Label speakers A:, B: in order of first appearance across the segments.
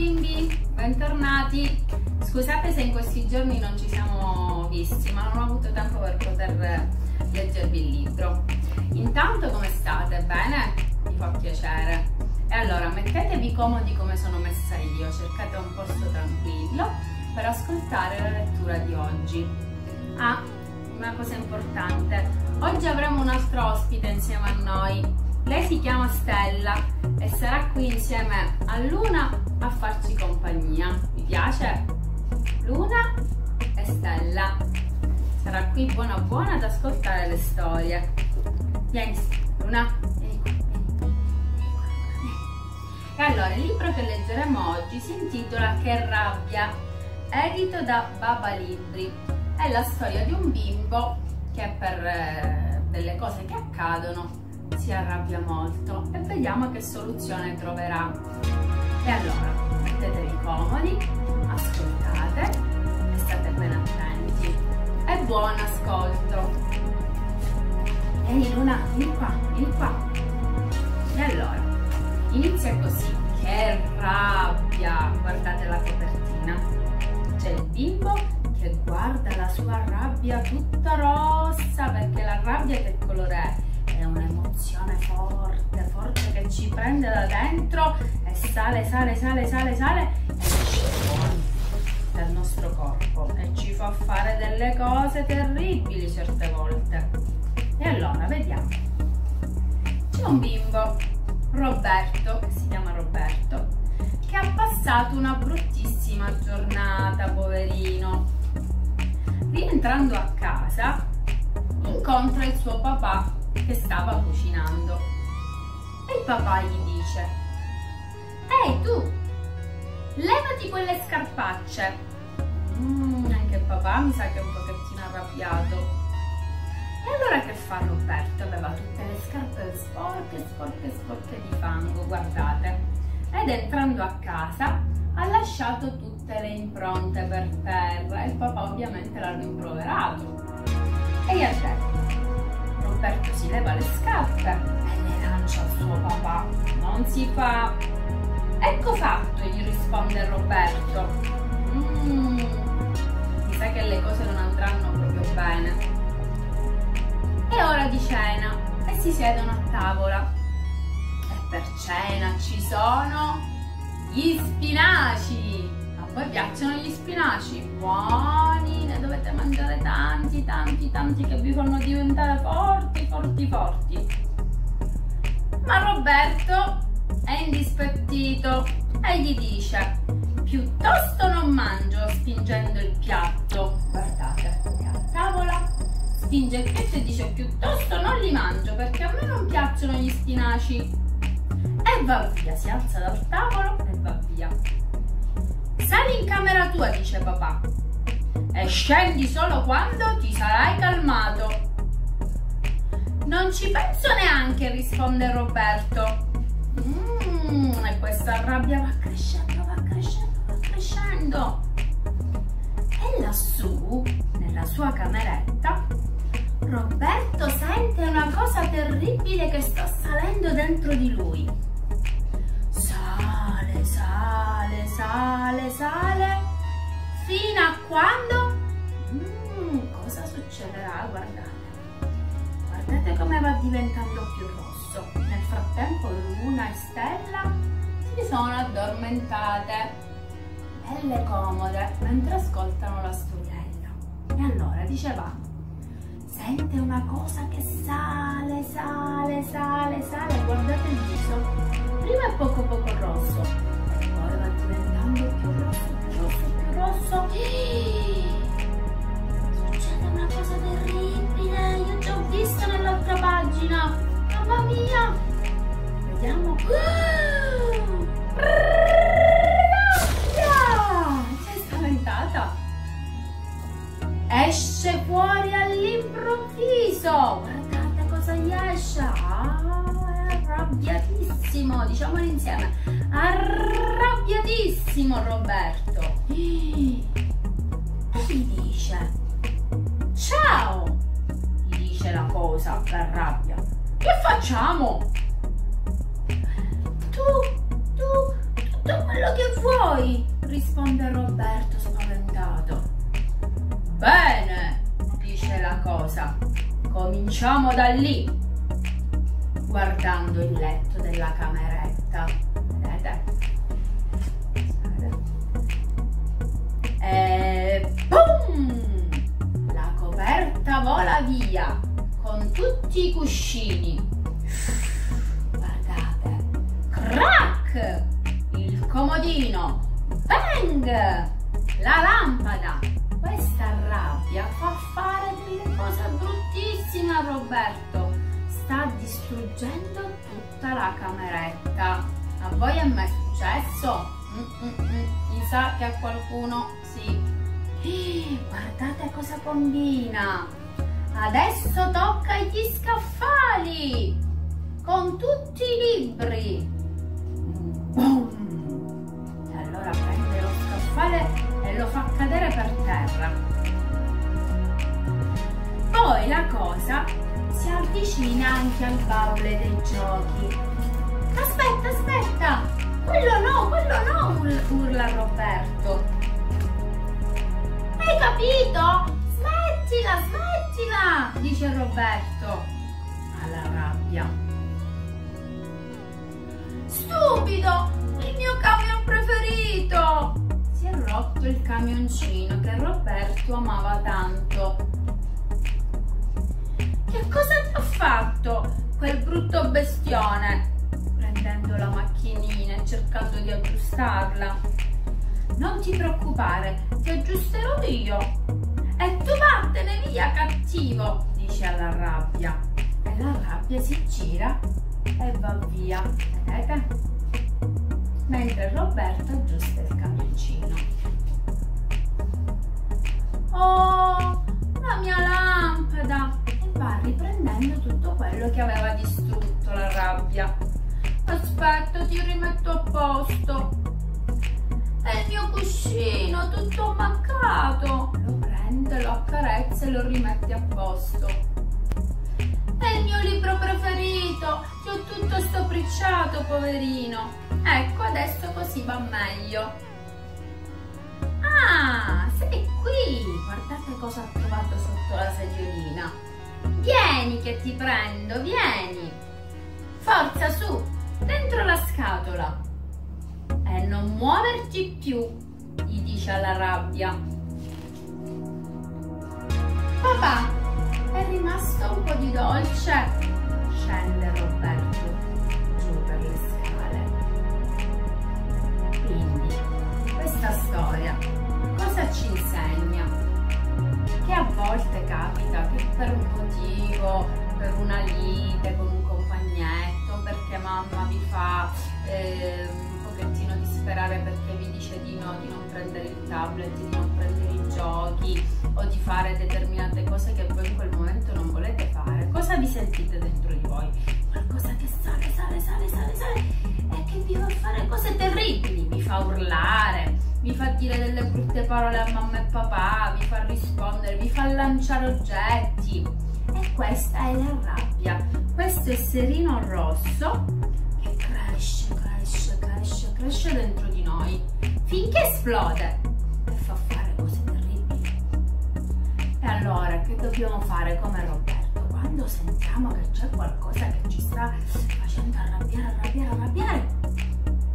A: bimbi, bentornati. Scusate se in questi giorni non ci siamo visti, ma non ho avuto tempo per poter leggervi il libro. Intanto come state? Bene? Mi fa piacere. E allora mettetevi comodi come sono messa io, cercate un posto tranquillo per ascoltare la lettura di oggi. Ah, una cosa importante, oggi avremo un altro ospite insieme a noi. Lei si chiama Stella e sarà qui insieme a Luna a farci compagnia. Vi piace? Luna e Stella. Sarà qui buona buona ad ascoltare le storie. Vieni, Luna, vieni. E allora, il libro che leggeremo oggi si intitola Che rabbia, edito da Baba Libri. È la storia di un bimbo che per eh, delle cose che accadono si arrabbia molto e vediamo che soluzione troverà. E allora, mettetevi comodi, ascoltate state ben attenti. E buon ascolto! Ehi Luna, vieni qua, vieni qua. E allora, inizia così. Che rabbia! Guardate la copertina. Ci prende da dentro e sale, sale, sale, sale, sale e esce dal nostro corpo e ci fa fare delle cose terribili certe volte. E allora, vediamo. C'è un bimbo, Roberto, che si chiama Roberto, che ha passato una bruttissima giornata, poverino. Rientrando a casa, incontra il suo papà che stava cucinando. E il papà gli dice, Ehi tu, levati quelle scarpacce. Mm, anche il papà mi sa che è un pochettino arrabbiato. E allora che fa Roberto? Aveva tutte le scarpe sporche, sporche, sporche di fango, guardate. Ed entrando a casa ha lasciato tutte le impronte per terra e il papà ovviamente l'ha rimproverato. E gli ha detto, Roberto si leva le scarpe lancia al suo papà. Non si fa. Ecco fatto, gli risponde Roberto. Mmm, mi sa che le cose non andranno proprio bene. È ora di cena e si siedono a tavola. E per cena ci sono gli spinaci. A voi piacciono gli spinaci? Buoni, ne dovete mangiare tanti, tanti, tanti che vi fanno diventare forti, forti, forti. Ma Roberto è indispettito e gli dice piuttosto non mangio spingendo il piatto. Guardate, è a tavola, spinge il piatto e dice piuttosto non li mangio perché a me non piacciono gli spinaci. E va via, si alza dal tavolo e va via. Sali in camera tua, dice papà, e scendi solo quando ti sarai calmato. Non ci penso neanche, risponde Roberto. Mmm, e questa rabbia va crescendo, va crescendo, va crescendo. E lassù, nella sua cameretta, Roberto sente una cosa terribile che sta salendo dentro di lui. Sale, sale, sale, sale, fino a quando... Guardate come va diventando più rosso. Nel frattempo Luna e Stella si sono addormentate, belle comode, mentre ascoltano la storiella. E allora dicevamo, sente una cosa che sale, sale, sale, sale, guardate il viso. Prima è poco poco rosso, e poi va diventando più rosso, più rosso, più rosso. Succede una cosa terribile, pagina. Mamma mia! Vediamo. È spaventata. Esce fuori all'improvviso. Guardate cosa gli esce. Ah, è arrabbiatissimo. Diciamolo insieme. Arrabbiatissimo Roberto. Dice la rabbia. Che facciamo? Tu, tu, tutto tutto quello che vuoi, risponde Roberto spaventato. Bene, dice la cosa, cominciamo da lì, guardando il letto della cameretta. Vedete? E boom! La coperta vola via con tutti i cuscini. Guardate, crack! Il comodino, bang! La lampada. Questa rabbia fa fare delle cose bruttissime a Roberto. Sta distruggendo tutta la cameretta. A voi è mai successo? Mm, mm, mm. Mi sa che a qualcuno sì. Guardate cosa combina. Adesso tocca agli scaffali con tutti i libri. Boom! E allora prende lo scaffale e lo fa cadere per terra. Poi la cosa si avvicina anche al baule dei giochi. Aspetta, aspetta! Quello no, quello no, urla Roberto. Hai capito? Smettila, smettila, dice Roberto alla rabbia. Stupido, il mio camion preferito! Si è rotto il camioncino che Roberto amava tanto. Che cosa ti ha fatto quel brutto bestione? Prendendo la macchinina e cercando di aggiustarla. Non ti preoccupare, ti aggiusterò io. E tu vattene via cattivo, dice alla rabbia. E la rabbia si gira e va via, vedete? Mentre Roberto aggiusta il camioncino. Oh, la mia lampada! E va riprendendo tutto quello che aveva distrutto la rabbia. Aspetta, ti rimetto a posto. E il mio cuscino tutto ammaccato. E lo rimette a posto. È il mio libro preferito, ti ho tutto stoppricciato, poverino. Ecco, adesso così va meglio. Ah, sei qui! Guardate cosa ho trovato sotto la sediolina. Vieni che ti prendo, vieni! Forza, su, dentro la scatola. E non muoverti più, gli dice alla rabbia. Papà, è rimasto un po' di dolce. Scende Roberto giù per le scale. Quindi, questa storia cosa ci insegna? Che a volte capita che per un motivo, per una lite con un compagnetto, perché mamma vi fa eh, un pochettino disperare perché vi dice di no, di non prendere il tablet, di non prendere i giochi o di fare determinate cose che voi in quel momento non volete fare. Cosa vi sentite dentro di voi? Qualcosa che sale, sale, sale, sale, sale e che vi fa fare cose terribili, vi fa urlare, vi fa dire delle brutte parole a mamma e papà, vi fa rispondere, vi fa lanciare oggetti. E questa è la rabbia, questo esserino rosso che cresce, cresce, cresce, cresce dentro di noi finché esplode allora che dobbiamo fare come Roberto? Quando sentiamo che c'è qualcosa che ci sta facendo arrabbiare, arrabbiare, arrabbiare,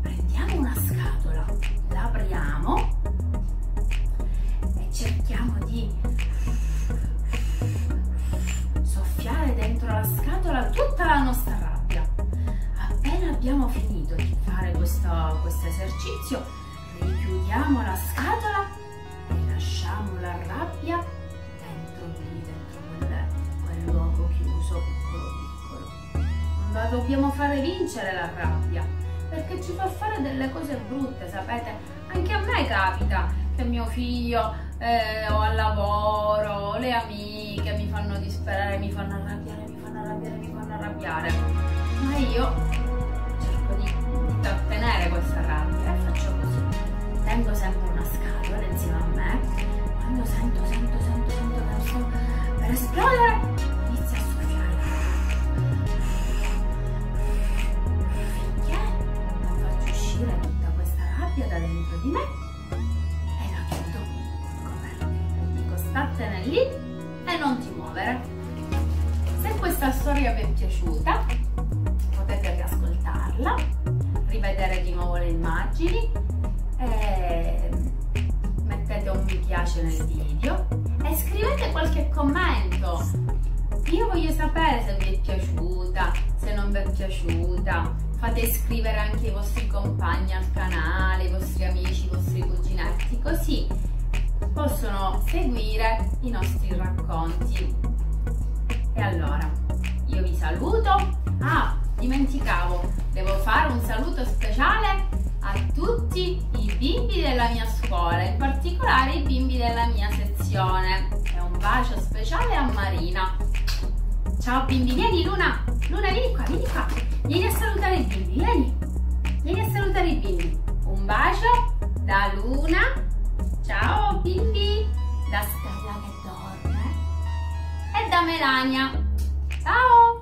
A: prendiamo una scatola, l'apriamo e cerchiamo di soffiare dentro la scatola tutta la nostra rabbia. Appena abbiamo finito di fare questo, questo esercizio, richiudiamo la scatola e lasciamo la rabbia chiuso, piccolo piccolo. La dobbiamo fare vincere la rabbia, perché ci fa fare delle cose brutte, sapete? Anche a me capita che mio figlio eh, o al lavoro, le amiche mi fanno disperare, mi fanno arrabbiare, mi fanno arrabbiare, mi fanno arrabbiare. Ma io cerco di, trattenere questa rabbia e faccio così. Tengo sempre una scatola insieme a me. Quando sento, sento, sento, sento che sto per esplodere, questa storia vi è piaciuta, potete riascoltarla, rivedere di nuovo le immagini, e mettete un mi piace nel video e scrivete qualche commento. Io voglio sapere se vi è piaciuta, se non vi è piaciuta. Fate scrivere anche i vostri compagni al canale, i vostri amici, i vostri cuginetti, così possono seguire i nostri racconti. E allora, io vi saluto. Ah, dimenticavo, devo fare un saluto speciale a tutti i bimbi della mia scuola, in particolare i bimbi della mia sezione. E un bacio speciale a Marina. Ciao bimbi, vieni Luna! Luna, vieni qua, vieni qua! Vieni a salutare i bimbi, vieni! Vieni a salutare i bimbi. Un bacio da Luna. Ciao bimbi! Da Stella che dorme. E da Melania. Ciao!